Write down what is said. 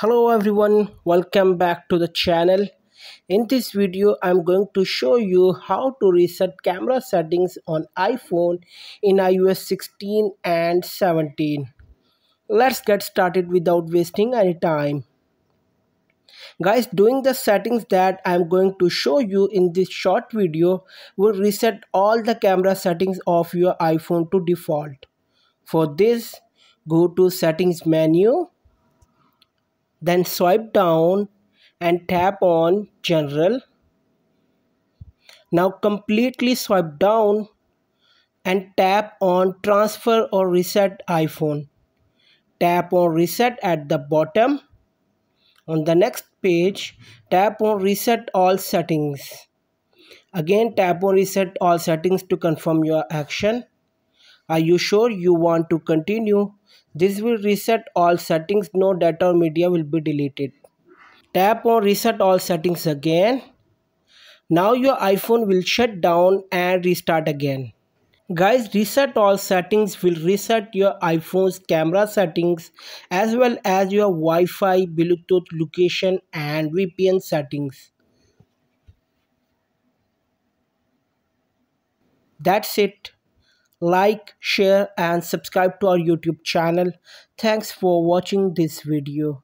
hello everyone. Welcome back to the channel. In this video i'm going to show you how to reset camera settings on iphone in ios 16 and 17 let's get started without wasting any time. Guys doing the settings that i'm going to show you in this short video will reset all the camera settings of your iphone to default. For this go to settings menu then swipe down and tap on general. Now completely swipe down and tap on transfer or reset iphone. Tap on reset at the bottom. On the next page tap on reset all settings. Again tap on reset all settings to confirm your action are you sure you want to continue this will reset all settings, no data or media will be deleted. Tap on reset all settings again. Now your iPhone will shut down and restart again. Guys, reset all settings will reset your iPhone's camera settings as well as your Wi-Fi, Bluetooth location and VPN settings. That's it like share and subscribe to our youtube channel. Thanks for watching this video